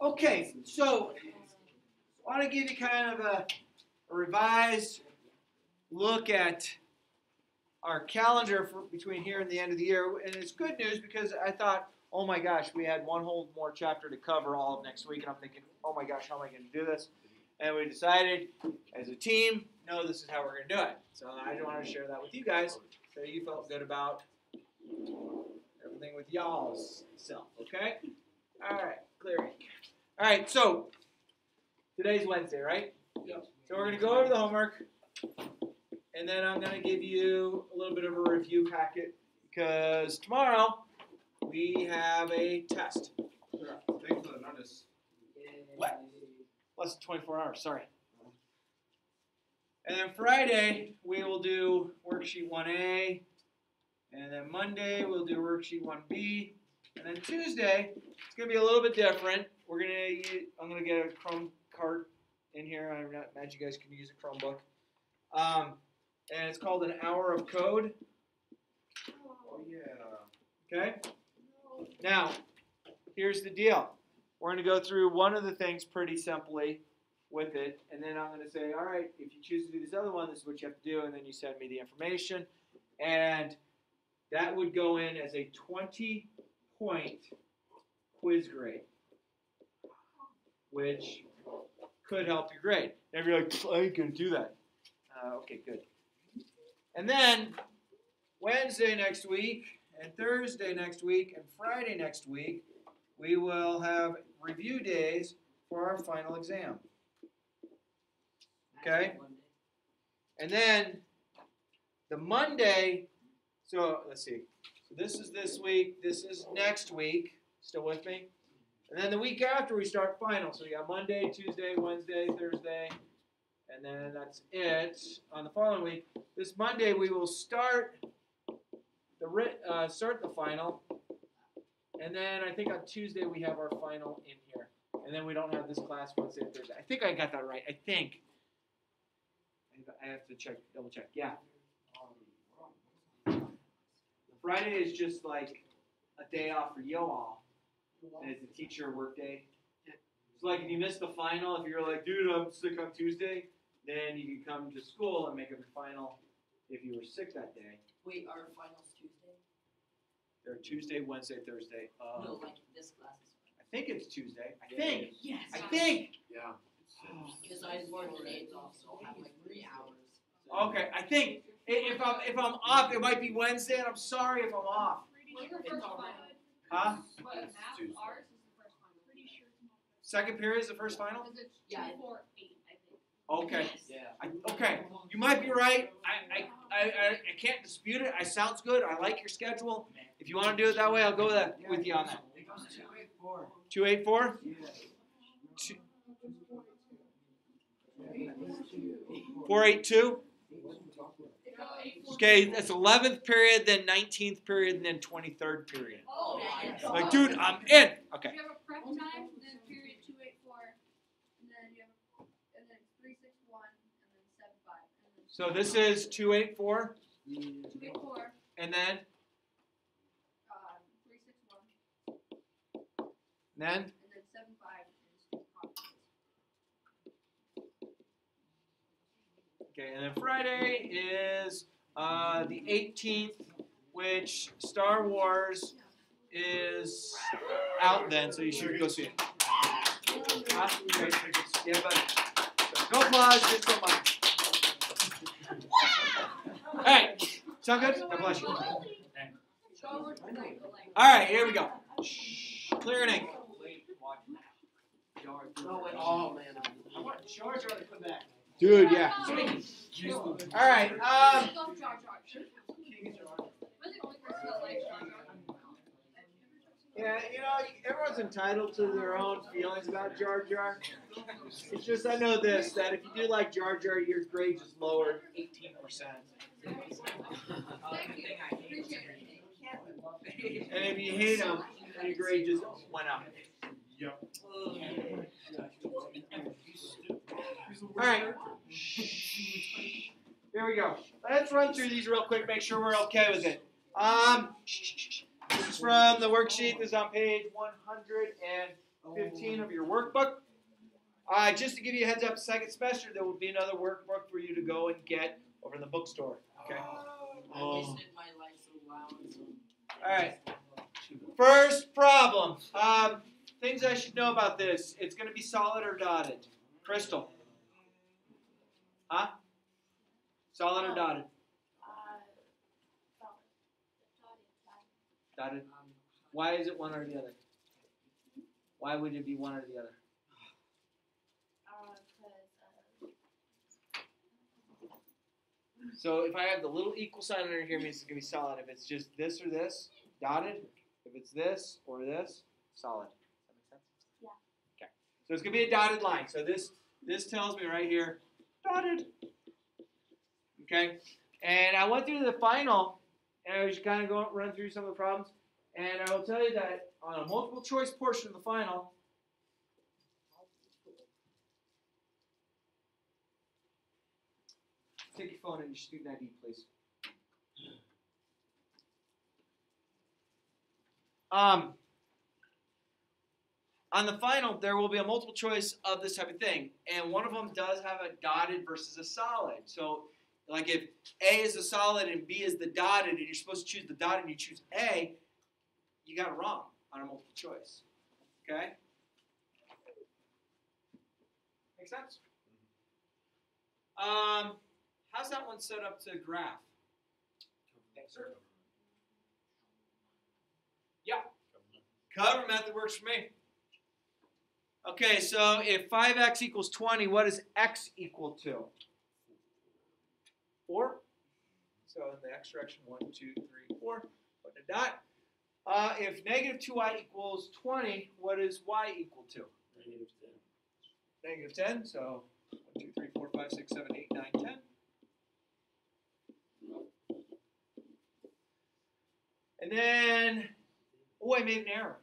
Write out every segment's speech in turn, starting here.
Okay, so I want to give you kind of a, a revised look at our calendar for between here and the end of the year, and it's good news because I thought, oh my gosh, we had one whole more chapter to cover all of next week, and I'm thinking, oh my gosh, how am I going to do this? And we decided, as a team, no, this is how we're going to do it. So I just wanted to share that with you guys, so you felt good about everything with y'all's self. Okay? All right, clear ink. All right, so today's Wednesday, right? Yep. So we're going to go over the homework, and then I'm going to give you a little bit of a review packet because tomorrow we have a test. Thanks for the notice. What? Less than 24 hours, sorry. And then Friday, we will do worksheet 1A. And then Monday, we'll do worksheet 1B. And then Tuesday, it's going to be a little bit different. We're going to, I'm going to get a Chrome cart in here. I imagine you guys can use a Chromebook. Um, and it's called an hour of code. Oh yeah. Okay? Now, here's the deal. We're going to go through one of the things pretty simply with it, and then I'm going to say, all right, if you choose to do this other one, this is what you have to do, and then you send me the information. And that would go in as a 20 point quiz grade, which could help your grade. And you're like, I ain't going to do that. Uh, okay, good. And then Wednesday next week, and Thursday next week, and Friday next week, we will have review days for our final exam. Okay? And then the Monday, so let's see. So this is this week, this is next week. Still with me? And then the week after we start final. So we got Monday, Tuesday, Wednesday, Thursday, and then that's it on the following week. This Monday we will start the uh, start the final, and then I think on Tuesday we have our final in here, and then we don't have this class Wednesday Thursday. I think I got that right. I think. I have to check, double check. Yeah. Friday is just like a day off for you all, and it's a teacher work day. It's like if you miss the final, if you're like, dude, I'm sick on Tuesday, then you can come to school and make up your final if you were sick that day. Wait, our finals Tuesday? They're Tuesday, Wednesday, Thursday. Uh, No, like this class is. I think it's Tuesday. I Yeah, think. Yes. I think. Yeah. Because I work the days off, so I'll have like three hours. Okay, I think i- if I'm if I'm off, it might be Wednesday, and I'm sorry if I'm off. What's your first final? Huh? What, half, Tuesday. ours is the first final. Pretty sure. Second period is the first final. Because it's Yeah. two, four, eight, I think. Okay. Yes. Yeah. I, okay. You might be right. I, I, I, I, I can't dispute it. I sounds good. I like your schedule. If you want to do it that way, I'll go with, that, with you on that. Two eight four. Two, four eight two. Okay, that's eleventh period, then nineteenth period, and then twenty third period. Oh. Like, dude, I'm in. Okay. You have a prep time, then period two eight four, and then you have, and then three six one, and then seven five, and then. So this is two eight four, Two eight four, and then um, three six one, and then and then seven five okay, and then Friday is uh, the eighteenth, which Star Wars is out then, so you should go see it. Yeah, but no applause, just go mine. All right, sound good? God bless you. All right, here we go. Shh, Clear and ink. Oh, man. I want George to come back. Dude, yeah. All right. Um. Jar Jar. Was the only person that likes Jar Jar? Yeah, you know, everyone's entitled to their own feelings about Jar Jar. It's just I know this that if you do like Jar Jar, your grade just lowered 18 percent. Thank you. Appreciate it. And if you hate him, your grade just went up. Yep. All right. Here we go. Let's run through these real quick. Make sure we're okay with it. Um, this is from the worksheet. This is on page 115 of your workbook. Uh, just to give you a heads up, second semester there will be another workbook for you to go and get over in the bookstore. Okay. I wasted my life's allowance on. All right. First problem. Um, things I should know about this. It's going to be solid or dotted. Crystal. Huh? Solid or dotted? Dotted. Um, Why is it one or the other? Why would it be one or the other? So if I have the little equal sign under here, it means it's gonna be solid. If it's just this or this, dotted. If it's this or this, solid. Does that make sense? Yeah. Okay. So it's gonna be a dotted line. So this this tells me right here, dotted. Okay. And I went through the final, and I was kind of going run through some of the problems. And I will tell you that on a multiple choice portion of the final, take your phone and your student ID, please. Um, on the final, there will be a multiple choice of this type of thing, and one of them does have a dotted versus a solid. So, like if A is a solid and B is the dotted, and you're supposed to choose the dotted and you choose A, you got it wrong on a multiple choice. Okay? Make sense? Um, how's that one set up to graph? Thanks, sir. Yeah. Cover method works for me. Okay, so if 5x equals 20, what is x equal to? 4. So in the x direction, 1, 2, 3, 4. Put a dot. Uh, if negative 2y equals 20, what is y equal to? Negative 10. 10. So 1, 2, 3, 4, 5, 6, 7, 8, 9, 10. And then, oh, I made an error.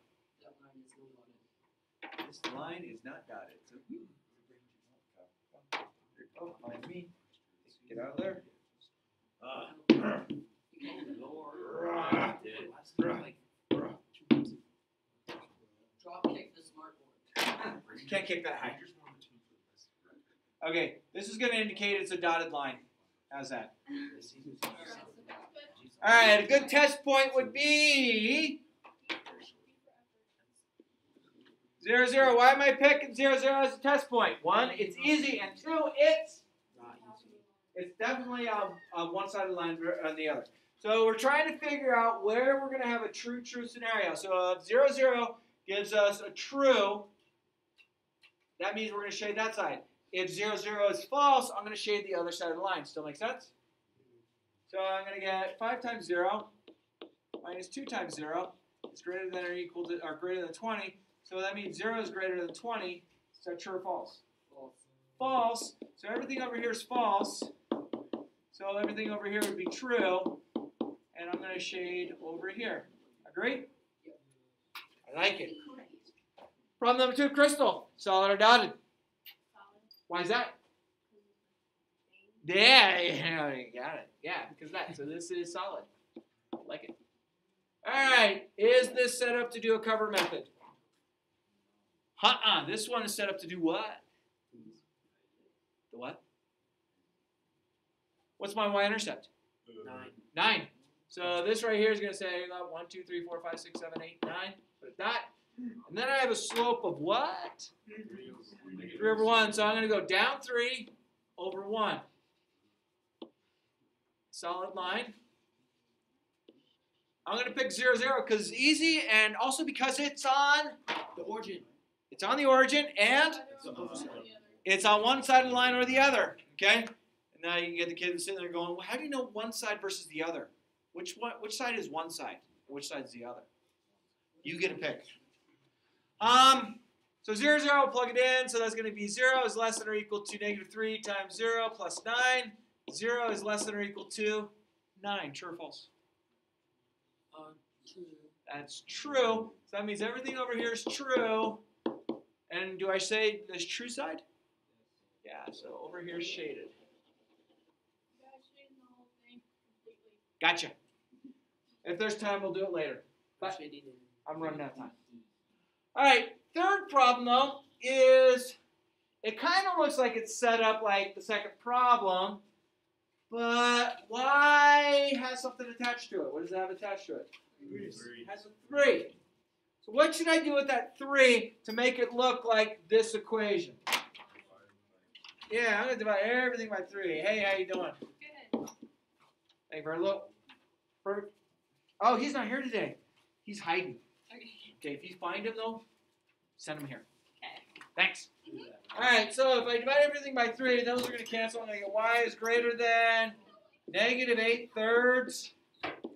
This line is no longer. is not dotted. So, hmm, oh, find me. Get out of there. Drop kick the smart can't kick that high. Okay, this is going to indicate it's a dotted line. How's that? All right, a good test point would be zero zero. Why am I picking zero zero as a test point? One, it's easy, and two, it's not. it's definitely on, on one side of the line ver- on the other. So we're trying to figure out where we're going to have a true true scenario. So if zero zero gives us a true, that means we're going to shade that side. If zero zero is false, I'm going to shade the other side of the line. Still make sense? So I'm going to get 5 times 0 minus 2 times 0 is greater than or equal to, or greater than 20. So that means 0 is greater than 20. Is that true or false? False. So everything over here is false. So everything over here would be true. And I'm going to shade over here. Agree? I like it. Problem number two, crystal. Solid or dotted? Solid. Why is that? Yeah, yeah, you got it. Yeah, because that. So this is solid. I like it. All right. Is this set up to do a cover method? Uh-uh. This one is set up to do what? The what? What's my y-intercept? Nine. Nine. So this right here is going to say uh, one, two, three, four, five, six, seven, eight, nine. Put a dot. And then I have a slope of what? Three over one. So I'm going to go down three over one. Solid line. I'm going to pick zero zero because it's easy and also because it's on The origin. It's on the origin and it's on one side of the line or the other. Okay? And now you can get the kids sitting there going, well, how do you know one side versus the other? Which one which side is one side? Which side is the other? You get a pick. Um so 0, 0, plug it in. So that's going to be 0 is less than or equal to negative 3 times 0 plus 9. 0 is less than or equal to 9. True or false? Uh, two. That's true. So that means everything over here is true. And do I say this true side? Yeah, so over here is shaded. Gotcha. If there's time, we'll do it later. But I'm running out of time. All right, Third problem though is it kind of looks like it's set up like the second problem, but y has something attached to it. What does it have attached to it? It has a three. So what should I do with that three to make it look like this equation? Yeah, I'm gonna divide everything by three. Hey, how you doing? Good. Hey, Verlo. Perfect. Oh, he's not here today. He's hiding. Okay. Okay, if you find him though, send him here. Okay. Thanks. Mm-hmm. All right, so if I divide everything by three, those are going to cancel, and I get y is greater than negative eight thirds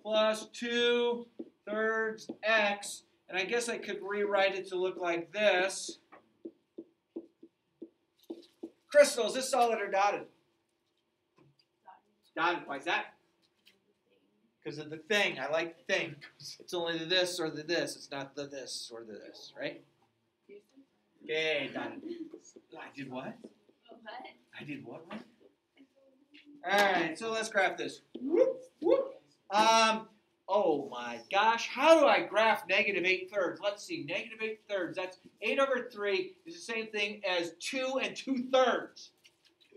plus two thirds x, and I guess I could rewrite it to look like this. Crystal, is this solid or dotted? Dotted. Why is that? Because of the thing. I like the thing. It's only the this or the this. It's not the this or the this, right? Okay, dotted. I did what? What? I did what? All right, so let's craft this. Whoop, whoop. Um. Oh my gosh, how do I graph negative eight thirds? Let's see, negative eight thirds. That's eight over three is the same thing as two and two thirds,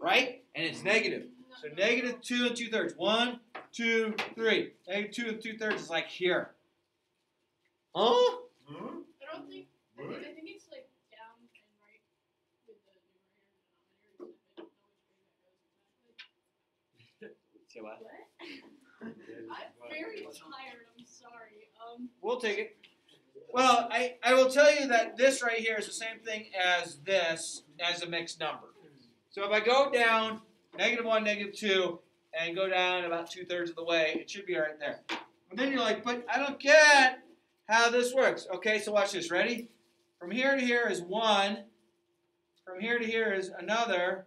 right? And it's negative. So negative two and two thirds. One, two, three. Negative two 3. Negative 2 and two thirds is like here. Huh? Huh? I don't think. I think, I think it's like down and right with the numerator and denominator. Say what? What? I'm very tired. I'm sorry. Um. We'll take it. Well, I, I will tell you that this right here is the same thing as this as a mixed number. So if I go down negative one, negative two, and go down about two thirds of the way, it should be right there. And then you're like, but I don't get how this works. Okay, so watch this. Ready? From here to here is one. From here to here is another.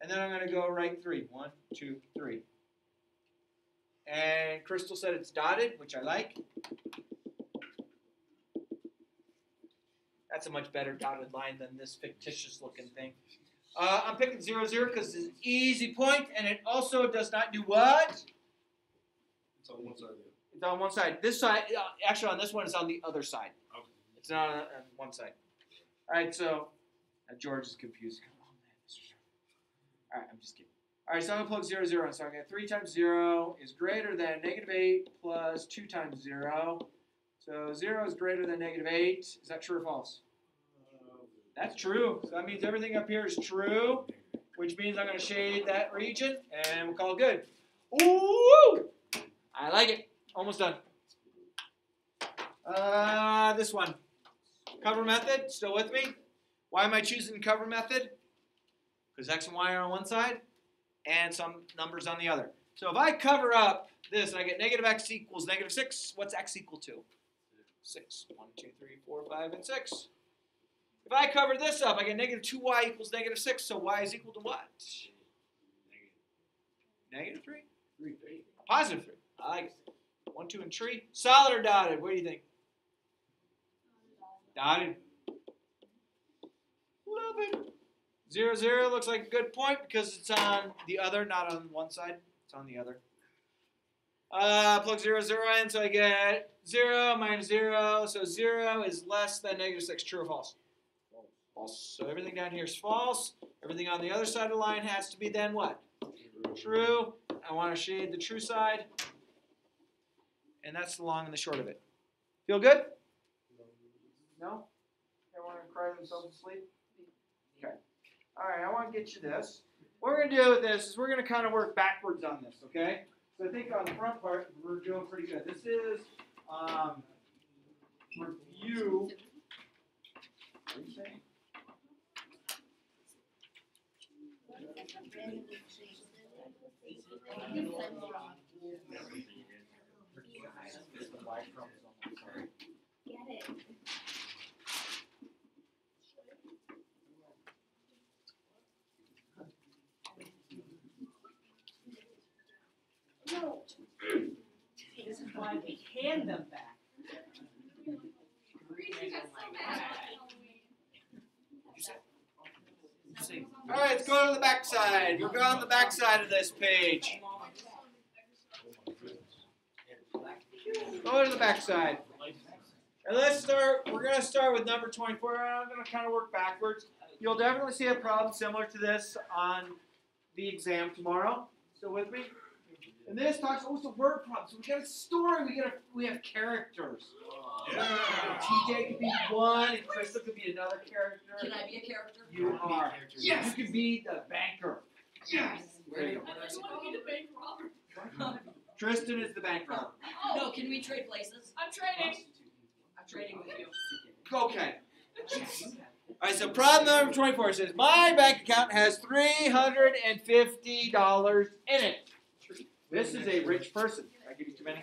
And then I'm going to go right three. One, two, three. And Crystal said it's dotted, which I like. That's a much better dotted line than this fictitious looking thing. Uh, I'm picking 0, 0 because it's an easy point, and it also does not do what? It's on one side. It's on one side. This side, uh, actually, on this one, it's on the other side. Okay. It's not on, on one side. All right, so George is confused. Come on, man. All right, I'm just kidding. All right, so I'm going to plug 0, 0 in. So I got 3 times 0 is greater than negative 8 plus 2 times 0. So 0 is greater than negative 8. Is that true or false? That's true. So that means everything up here is true, which means I'm going to shade that region, and we'll call it good. Ooh! I like it. Almost done. Uh, this one. Cover method. Still with me? Why am I choosing cover method? Because x and y are on one side, and some numbers on the other. So if I cover up this and I get negative x equals negative 6, what's x equal to? 6. 1, 2, 3, 4, 5, and 6. If I cover this up, I get negative 2y equals negative 6, so y is equal to what? Negative 3? 3. Positive 3. I like it. 1, 2, and 3. Solid or dotted? What do you think? Dotted. Love it. 0, 0 looks like a good point because it's on the other, not on one side. It's on the other. Uh, plug 0, 0 in, so I get 0 minus 0. So 0 is less than negative 6. True or false? False. So everything down here is false. Everything on the other side of the line has to be then what? True. I want to shade the true side. And that's the long and the short of it. Feel good? No? Everyone cry themselves to sleep? All right, I want to get you this. What we're going to do with this is we're going to kind of work backwards on this, okay? So I think on the front part, we're doing pretty good. This is um, review. What are you saying? Get it. Why we hand them back. All right, let's go to the back side. We'll go on the back side of this page. Go to the back side. And let's start. We're gonna start with number 24. I'm gonna kind of work backwards. You'll definitely see a problem similar to this on the exam tomorrow. Still with me? And this talks. Oh, it's word problems. So we got a story. We got a, we have characters. Yeah. TJ could be one, and Crystal could be another character. Can I be a character? You are. Yes. You could be the banker. Yes. There you go. I just want to be the bank robber. Tristan is the bank robber. Oh, no, can we trade places? I'm trading. I'm trading with you. Okay. All right, so problem number 24 says my bank account has $350 in it. This is a rich person. Did I give you too many?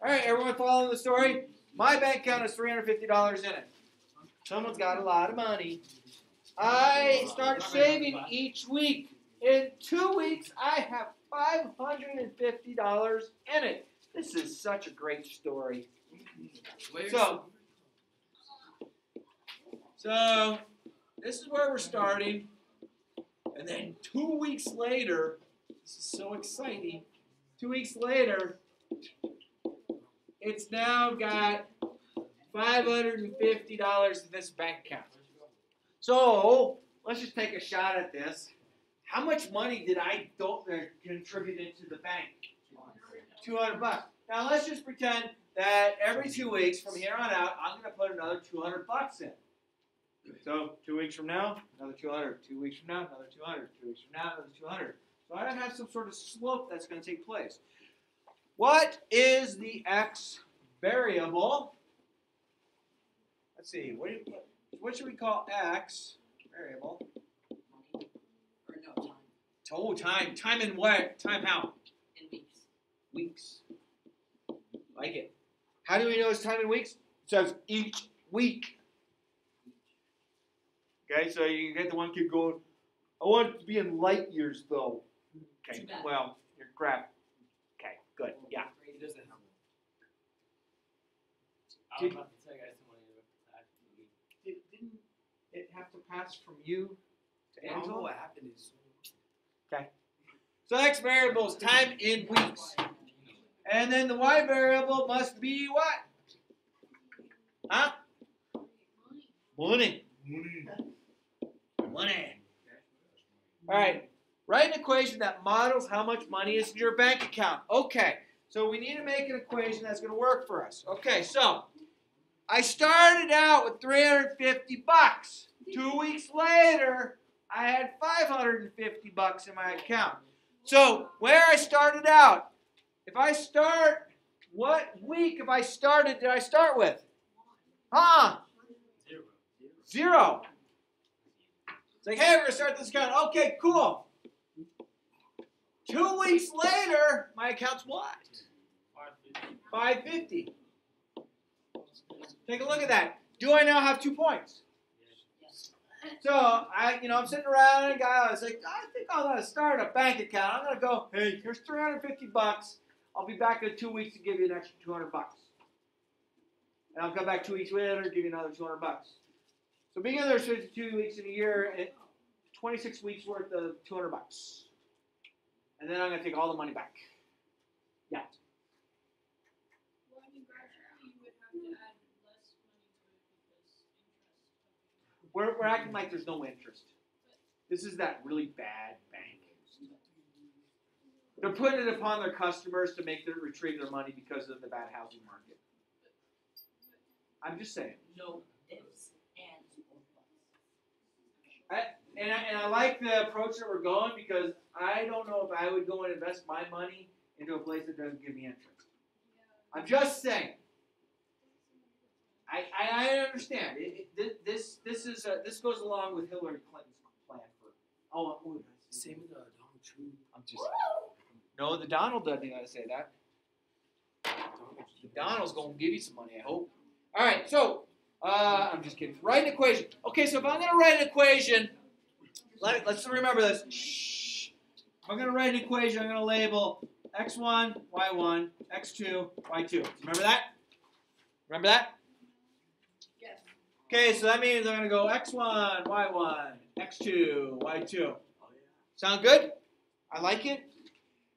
All right, everyone following the story? My bank account has $350 in it. Someone's got a lot of money. I start saving each week. In two weeks, I have $550 in it. This is such a great story. So, so this is where we're starting, and then two weeks later, this is so exciting. Two weeks later, it's now got five hundred and fifty dollars in this bank account. So let's just take a shot at this. How much money did I don't uh, contribute into the bank? Two hundred bucks. Now let's just pretend that every two weeks from here on out, I'm going to put another 200 bucks in. So two weeks from now, another 200. Two weeks from now, another 200. Two weeks from now, another 200. So I have some sort of slope that's going to take place. What is the x variable? Let's see. What, do you, what should we call x variable? Or no time. Oh, time. Time in what? Time how? In weeks. Weeks. Like it. How do we know it's time in weeks? It says each week. Okay, so you get the one kid going, I want it to be in light years though. Okay, bad. well, you're crap. Okay, good. Yeah. He doesn't have I was about to tell you guys someone to actually Did, didn't it have to pass from you to I don't know Angela? what happened is. So X variable is time in weeks. And then the Y variable must be what? Huh? Money. Money. Money. All right. Write an equation that models how much money is in your bank account. Okay. So we need to make an equation that's going to work for us. Okay. So I started out with 350 bucks. Two weeks later, I had 550 bucks in my account. So where I started out, if I start, what week if I started did I start with? Huh? zero. Zero. It's like, hey, we're gonna start this account. Okay, cool. Two weeks later, my account's what? Five fifty. Take a look at that. Do I now have two points? So I, you know, I'm sitting around and a guy, I was like, I think I'm gonna start a bank account. I'm gonna go, hey, here's 350 bucks. I'll be back in two weeks to give you an extra 200 bucks. And I'll come back two weeks later and give you another 200 bucks. So being there's 52 weeks in a year, and 26 weeks worth of 200 bucks. And then I'm gonna take all the money back. Yeah. Well, I mean, gradually you would have to add less money to it because interest. We're, we're acting like there's no interest. This is that really bad bank. They're putting it upon their customers to make them retrieve their money because of the bad housing market. I'm just saying. No ifs, ands, or buts. And I, and I like the approach that we're going because I don't know if I would go and invest my money into a place that doesn't give me interest. I'm just saying. I, I, I understand. It, it, this this is uh this goes along with Hillary Clinton's plan for. Oh, ooh, Same with uh, Donald Trump. I'm just. No, the Donald doesn't gotta say that. The Donald's gonna give you some money, I hope. All right, so uh, I'm just kidding. Write an equation. Okay, so if I'm gonna write an equation, let, let's remember this. Shh. I'm gonna write an equation, I'm gonna label x1, y1, x2, y2. Remember that? Remember that? Yes. Okay, so that means I'm gonna go x1, y1, x2, y2. Sound good? I like it.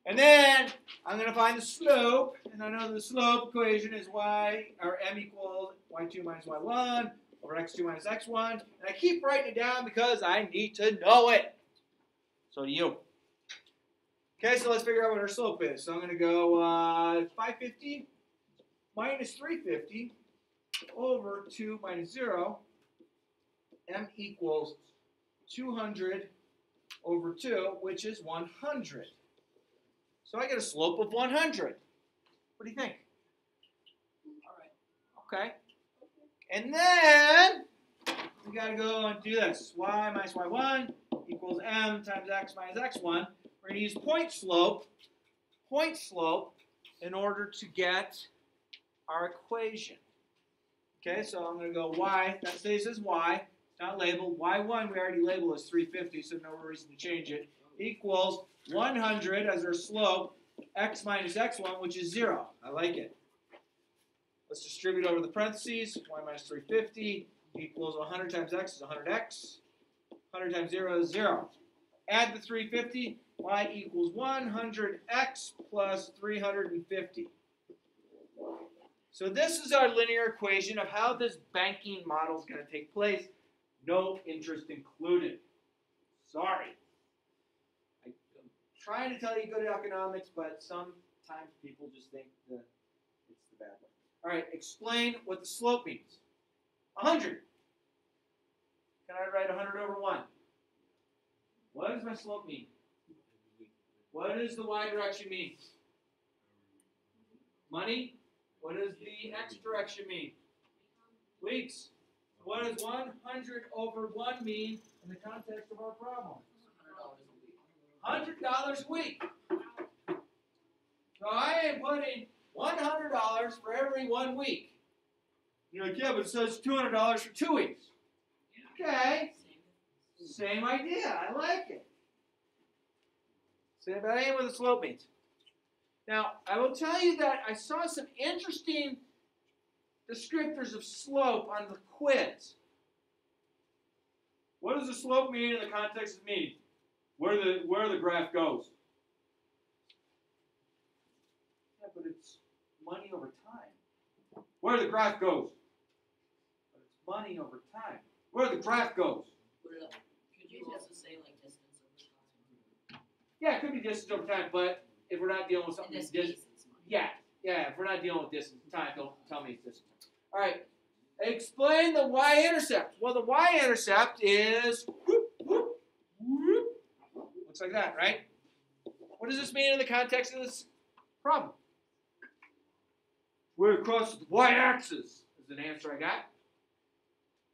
And then I'm going to find the slope, and I know the slope equation is y, or m equals y2 minus y1 over x2 minus x1. And I keep writing it down because I need to know it. So do you. Okay, so let's figure out what our slope is. So I'm going to go uh, 550 minus 350 over 2 minus 0. m equals 200 over 2, which is 100. So I get a slope of 100. What do you think? Alright. Okay. And then we got to go and do this. y minus y1 equals m times x minus x1. We're going to use point slope, point slope, in order to get our equation. Okay, so I'm going to go y, that stays as y, not labeled. y1 we already labeled as 350, so no reason to change it, equals 100 as our slope, x minus x1, which is 0. I like it. Let's distribute over the parentheses. y minus 350 equals 100 times x is 100x. 100 times 0 is 0. Add the 350. y equals 100x plus 350. So this is our linear equation of how this banking model is going to take place. No interest included. Sorry. I'm trying to tell you good economics, but sometimes people just think that it's the bad way. All right, explain what the slope means. 100. Can I write 100 over 1? What does my slope mean? What does the y direction mean? Money? What does the x direction mean? Weeks. What does 100 over 1 mean in the context of our problem? Hundred dollars a week. $100 a week. So I am putting $100 for every one week. You're like, yeah, but it says $200 for two weeks. Okay, same idea. I like it. That ain't what the slope means. Now, I will tell you that I saw some interesting descriptors of slope on the quiz. What does the slope mean in the context of mean? Where the where the graph goes. Yeah, but it's money over time. Where the graph goes. But it's money over time. Where the graph goes. Put it up. Could you just say like distance over time? Yeah, it could be distance over time, but if we're not dealing with In something this dis- case, it's money. Yeah, yeah, if we're not dealing with distance time, don't tell me it's distance. All right. Explain the y-intercept. Well, the y-intercept is whoop, whoop, whoop. looks like that, right? What does this mean in the context of this problem? We're across the y-axis is an answer I got,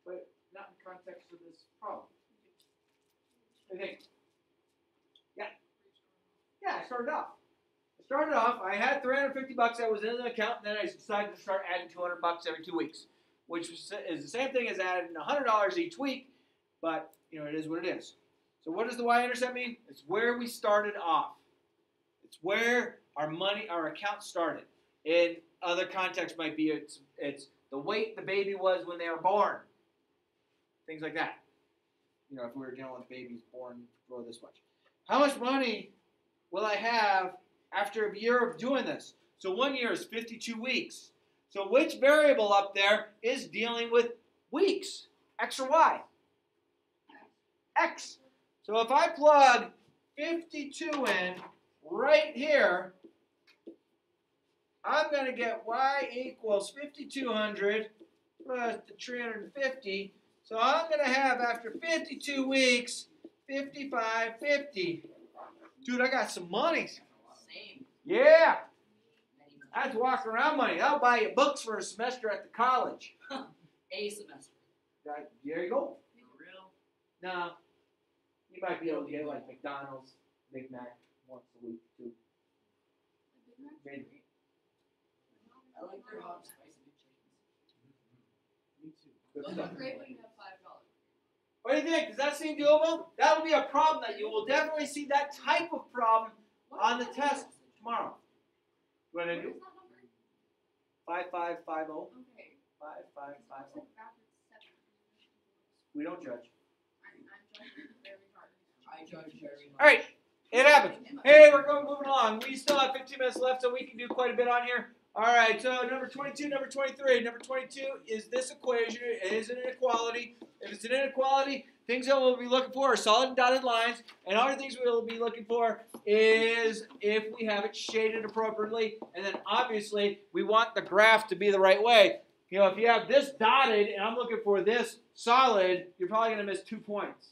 but not in context of this problem. You think? Yeah. Yeah, I started off. I started off, I had 350 bucks that was in the account, and then I decided to start adding 200 bucks every two weeks, which is the same thing as adding $100 each week, but you know it is what it is. So what does the y-intercept mean? It's where we started off. It's where our money, our account started. In other context might be it's it's the weight the baby was when they were born, things like that. You know, if we were dealing with babies born grow this much, how much money will I have after a year of doing this? So one year is 52 weeks. So which variable up there is dealing with weeks? X or Y? X. So if I plug 52 in right here, I'm going to get Y equals 5,200 plus the 350. So I'm going to have after 52 weeks, 5550. Dude, I got some money. Same. Yeah. That's walking around money. I'll buy you books for a semester at the college. A semester. That, there you go. For real? Now, you might be able to get like McDonald's, Big Mac once a week too. Maybe. I like their hot spicy McChickens. Me too. Good It'll stuff. be great when you have five dollars. What do you think? Does that seem doable? That will be a problem that you will definitely see that type of problem on the test tomorrow. What did I do? Where's that number? Five five five oh. Okay. Five five five Looks oh. like backwards seven. We don't judge. I'm, I'm very hard. I judge very much. All right. It happens. Hey, we're going moving along. We still have 15 minutes left, so we can do quite a bit on here. All right, so number 22, number 23. Number 22 is this equation. It is an inequality. If it's an inequality, things that we'll be looking for are solid and dotted lines. And other things we'll be looking for is if we have it shaded appropriately. And then obviously, we want the graph to be the right way. You know, if you have this dotted and I'm looking for this solid, you're probably going to miss two points.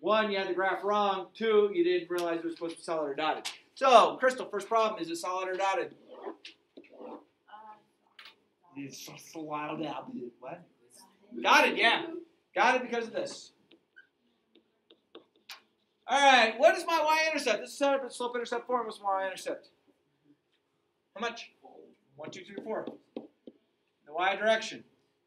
One, you had the graph wrong. Two, you didn't realize it was supposed to be solid or dotted. So, Crystal, first problem is it solid or dotted? What? Dotted, yeah. Got it because of this. All right, what is my y-intercept? This is set slope-intercept form. What's my y-intercept? How much? One, two, three, four. The y direction.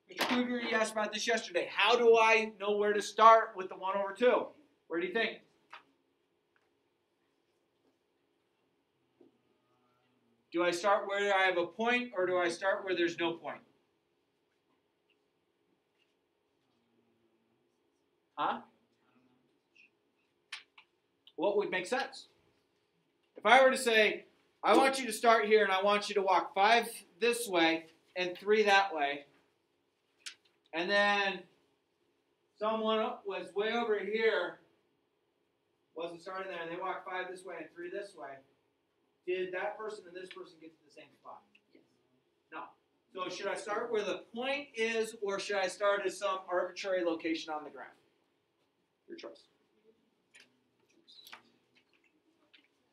Mr. You asked about this yesterday. How do I know where to start with the 1 over 2? Where do you think? Do I start where I have a point or do I start where there's no point? Huh? What would make sense? If I were to say, I want you to start here and I want you to walk five this way and three that way, and then someone was way over here, wasn't starting there, and they walked five this way and three this way, did that person and this person get to the same spot? Yes. No. So should I start where the point is, or should I start at some arbitrary location on the graph? Your choice.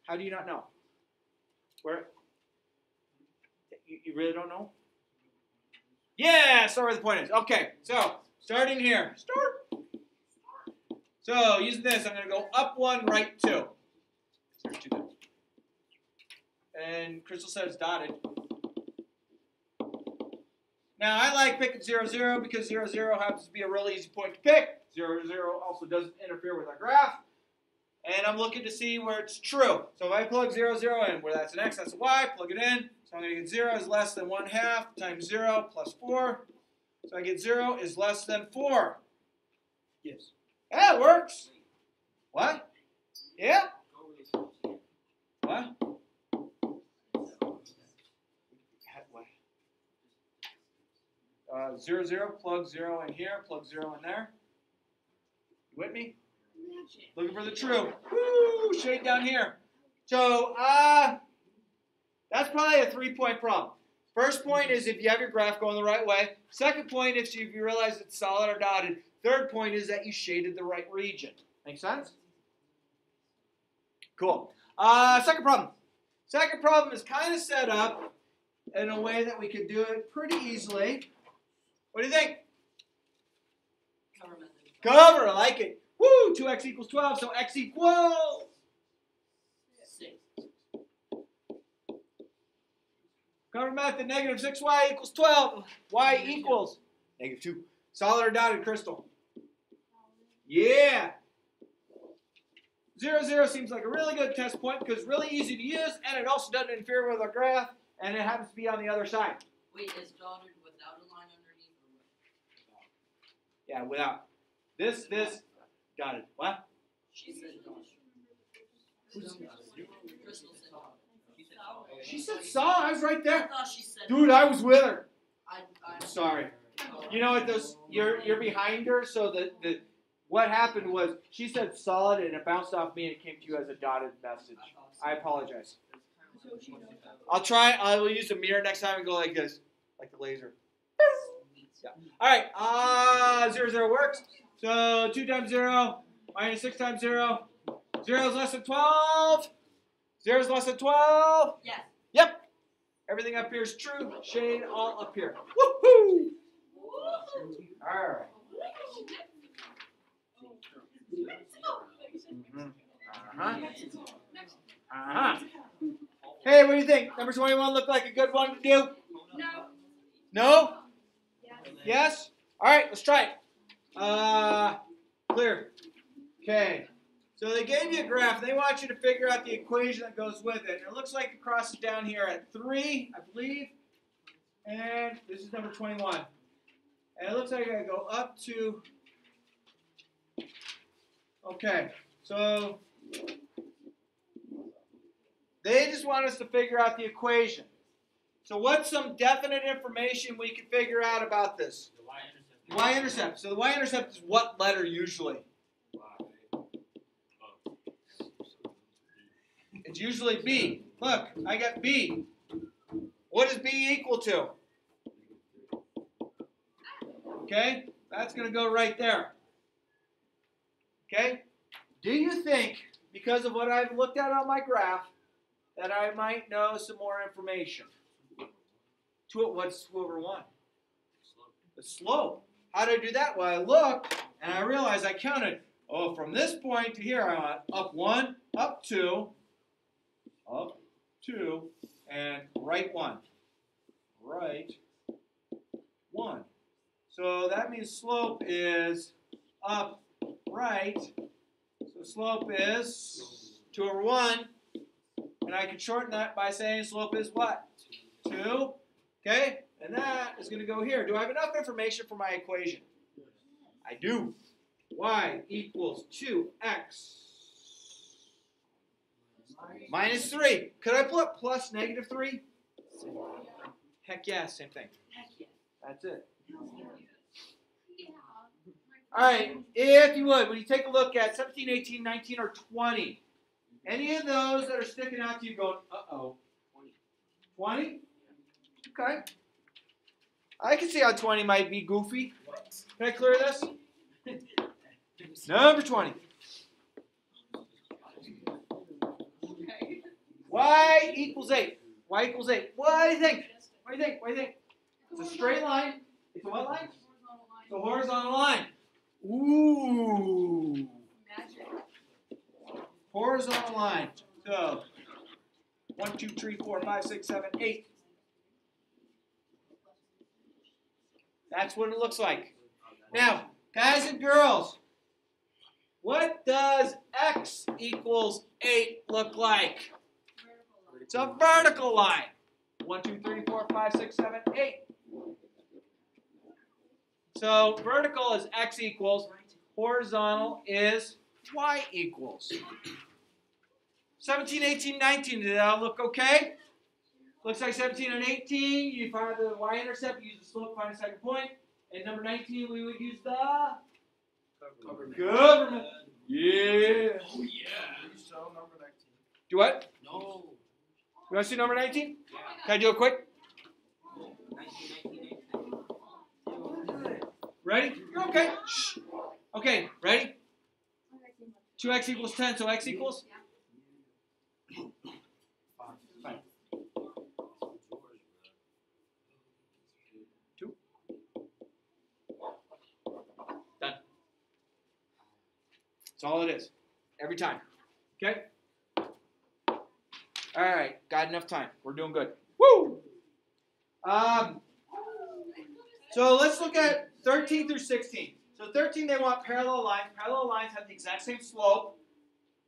How do you not know? Where? You, you really don't know? Yeah, start where the point is. Okay, so starting here. Start. So using this, I'm going to go up one, right two. There's two. And Crystal says dotted. Now I like picking 0, 0 because 0, 0 happens to be a really easy point to pick. 0, 0 also doesn't interfere with our graph. And I'm looking to see where it's true. So if I plug 0, 0 in, where that's an x, that's a y, plug it in. So I'm going to get 0 is less than 1 half times 0 plus 4. So I get 0 is less than 4. Yes. That works. What? 0, 0, plug 0 in here, plug 0 in there. You with me? Looking for the true. Woo! Shade down here. So, uh, that's probably a three point problem. First point is if you have your graph going the right way. Second point is if you realize it's solid or dotted. Third point is that you shaded the right region. Make sense? Cool. Uh, second problem. Second problem is kind of set up in a way that we could do it pretty easily. What do you think? Cover method. Cover, I like it. Woo, 2x equals 12, so x equals Six. Cover method, negative 6y equals 12. y equals negative 2. Solid or dotted crystal? Yeah. 0, 0 seems like a really good test point because it's really easy to use and it also doesn't interfere with our graph and it happens to be on the other side. Wait, is dotted without a line underneath or with? Yeah, without. This, this, dotted. What? She said dotted. Crystal said dotted. She said saw. I was right there. thought she said. Dude, I was with her. I, I, I'm sorry. You know what? Those you're you're behind her, so the the what happened was she said solid and it bounced off me and it came to you as a dotted message. I apologize. I'll try. I will use a mirror next time and go like this, like the laser. Yeah. All right. Uh, zero zero works. So two times zero minus six times zero. Zero is less than twelve. Zero is less than twelve. Yes. Yep. Everything up here is true. Shane, all up here. Woohoo! All right. Uh-huh. Uh-huh. Hey, what do you think? Number 21 look like a good one to do? No. No? Yes? All right, let's try it. Uh, clear. Okay. So they gave you a graph. They want you to figure out the equation that goes with it. And it looks like it crosses down here at 3, I believe. And this is number 21. And it looks like I gotta go up to. Okay, so They just want us to figure out the equation. So what's some definite information we can figure out about this? The y-intercept. Y-intercept. So the y-intercept is what letter usually? It's usually B. Look, I got B. What is B equal to? Okay, that's going to go right there. Okay, do you think, because of what I've looked at on my graph, that I might know some more information? What's two over one? The slope. How did I do that? Well, I look and I realize I counted. Oh, from this point to here, I went up one, up two, up two, and right one. Right one. So that means slope is up right. So slope is 2 over 1. And I can shorten that by saying slope is what? 2. Okay? And that is going to go here. Do I have enough information for my equation? I do. y equals 2x minus 3. Could I put plus negative 3? Heck yeah, same thing. That's it. All right, if you would, when you take a look at 17, 18, 19, or 20, any of those that are sticking out to you going, uh oh. 20? Okay. I can see how 20 might be goofy. Can I clear this? Number 20. Okay. Y equals 8. Y equals 8. What do you think? What do you think? What do you think? It's a straight line. It's a what line? It's a horizontal line. Ooh. Magic. Horizontal line. So, one, two, three, four, five, six, seven, eight. That's what it looks like. Now, guys and girls, what does x equals 8 look like? It's a vertical line. One, two, three, four, five, six, seven, eight. So vertical is x equals, horizontal is y equals. 17, 18, 19, did that look okay? Looks like 17 and 18, you find the y-intercept, use the slope, find a second point. And number 19, we would use the Government. government. Yeah. Oh, yeah. Number 19. Do what? No. You want to see number 19? Can I do it quick? Ready? You're okay. Shh. Okay, ready? 2x equals 10, so x equals? Fine. All it is. Every time. Okay? All right, got enough time. We're doing good. Woo! Um, so let's look at 13 through 16. So 13, they want parallel lines. Parallel lines have the exact same slope.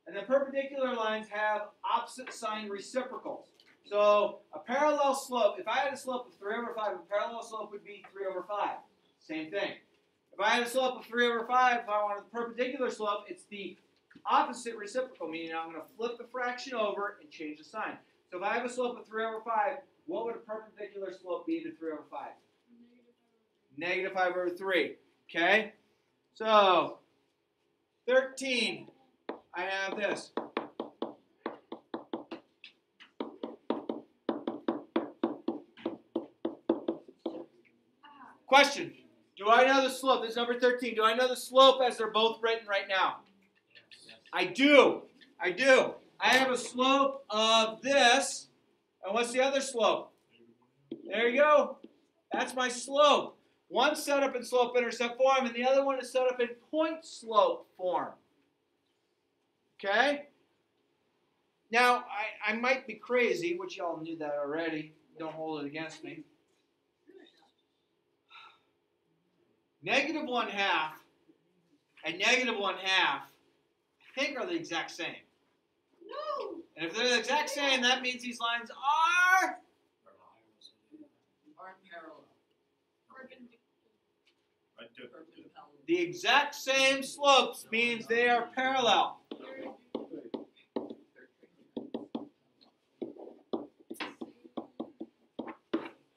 And then perpendicular lines have opposite sign reciprocals. So a parallel slope, if I had a slope of 3 over 5, a parallel slope would be 3 over 5. Same thing. If I had a slope of 3 over 5, if I wanted the perpendicular slope, it's the opposite reciprocal, meaning I'm going to flip the fraction over and change the sign. So if I have a slope of 3 over 5, what would a perpendicular slope be to 3 over 5? Negative 5 over 3. Okay? So, 13, I have this. Question. Do I know the slope? This is number 13. Do I know the slope as they're both written right now? Yes. I do. I do. I have a slope of this. And what's the other slope? There you go. That's my slope. One set up in slope intercept form, and the other one is set up in point slope form. Okay? Now, I, I might be crazy, which y'all knew that already. Don't hold it against me. Negative 1 half and negative 1 half, I think, are the exact same. No! And if they're the exact same, that means these lines are... Are parallel. The exact same slopes means they are parallel.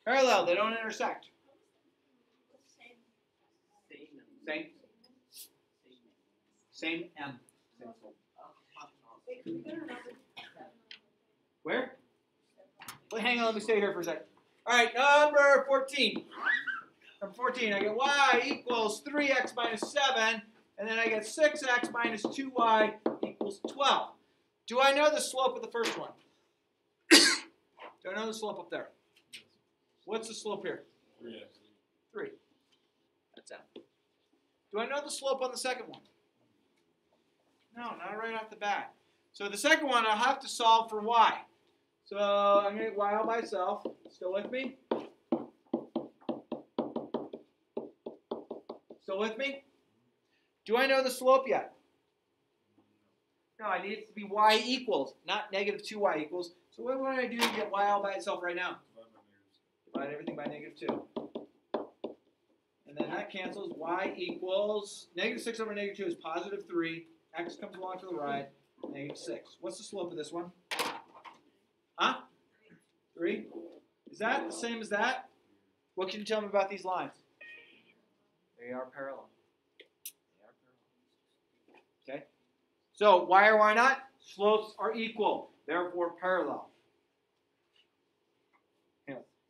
Parallel, they don't intersect. Same. Same M. Same slope. Wait, can we go to number Where? Wait, hang on, let me stay here for a second. All right, number 14. Number 14, I get y equals 3x minus 7, and then I get 6x minus 2y equals 12. Do I know the slope of the first one? Do I know the slope up there? What's the slope here? Yes. 3. That's M. Do I know the slope on the second one? No, not right off the bat. So the second one, I'll have to solve for y. So I'm going to get y all by itself. Still with me? Still with me? Do I know the slope yet? No, I need it to be y equals, not negative 2y equals. So what would I going to do to get y all by itself right now? Divide everything by negative 2. And then that cancels. Y equals negative 6 over negative 2 is positive 3. X comes along to the right. Negative 6. What's the slope of this one? Huh? 3? Is that the same as that? What can you tell me about these lines? They are parallel. They are parallel. Okay? So, why or why not? Slopes are equal, therefore parallel.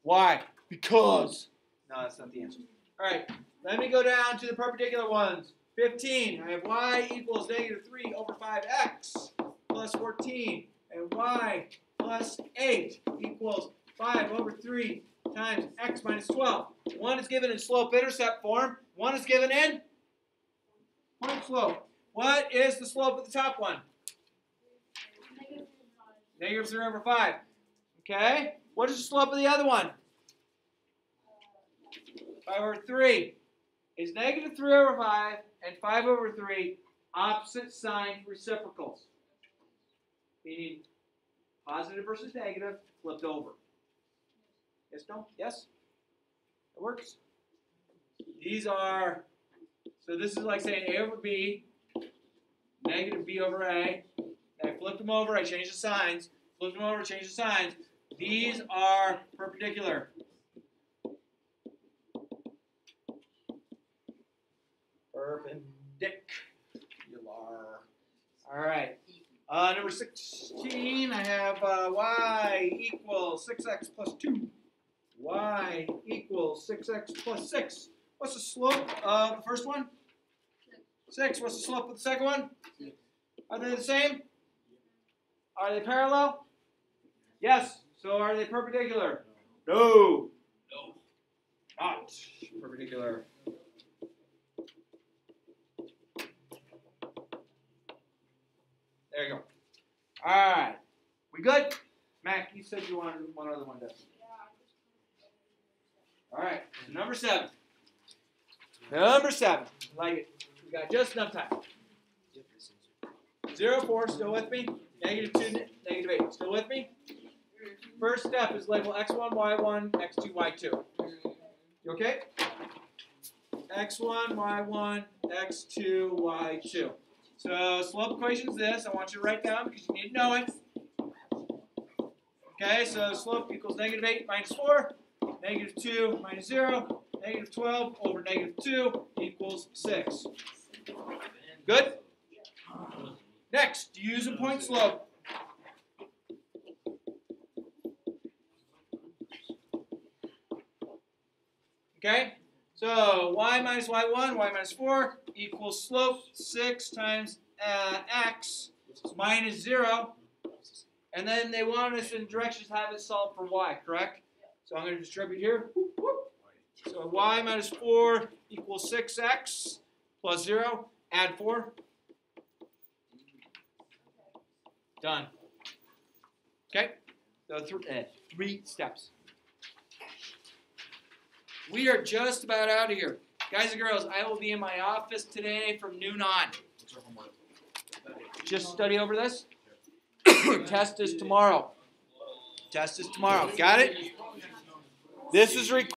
Why? Because. No, that's not the answer. All right, let me go down to the perpendicular ones. 15, I have y equals negative 3 over 5x plus 14, and y plus 8 equals 5 over 3 times x minus 12. One is given in slope-intercept form, one is given in point slope. What is the slope of the top one? negative Negative 3 over 5. Okay, what is the slope of the other one? 5 over 3 is negative 3 over 5 and 5 over 3 opposite sign reciprocals. Meaning positive versus negative flipped over. Yes, no? Yes? It works. These are, so this is like saying A over B, negative B over A. I flipped them over, I changed the signs, flipped them over, changed the signs. These are perpendicular. Perpendicular. All right. Uh, number 16, I have uh, y equals 6x plus 2. y equals 6x plus 6. What's the slope of the first one? 6. What's the slope of the second one? Are they the same? Are they parallel? Yes. So are they perpendicular? No. No. Not perpendicular. There you go. All right. We good? Mac, you said you wanted one other one, didn't you? All right. Number seven. Number seven. Like it. We got just enough time. Zero four. Still with me? Negative two. Negative eight. Still with me? First step is label x1, y1, x2, y2. You okay? x1, y1, x2, y2. So slope equation is this. I want you to write down because you need to know it. Okay, so slope equals negative 8 minus 4, negative 2 minus 0, negative 12 over negative 2 equals 6. Good? Next, use a point slope. Okay? So y minus y1, y minus 4 equals slope 6 times uh, x minus 0. And then they want us in directions to have it solved for y, correct? So I'm going to distribute here. So y minus 4 equals 6x plus 0. Add 4. Done. Okay? So th- uh, three steps. We are just about out of here. Guys and girls, I will be in my office today from noon on. Just study over this. Test is tomorrow. Test is tomorrow. Got it? This is recorded.